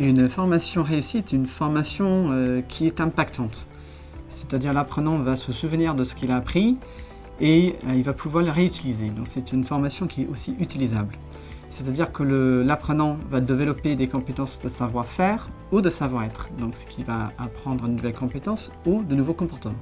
Une formation réussie est une formation euh, qui est impactante. C'est-à-dire l'apprenant va se souvenir de ce qu'il a appris et euh, il va pouvoir le réutiliser. Donc c'est une formation qui est aussi utilisable. C'est-à-dire que l'apprenant va développer des compétences de savoir-faire ou de savoir-être. Donc ce qui va apprendre une nouvelle compétence ou de nouveaux comportements.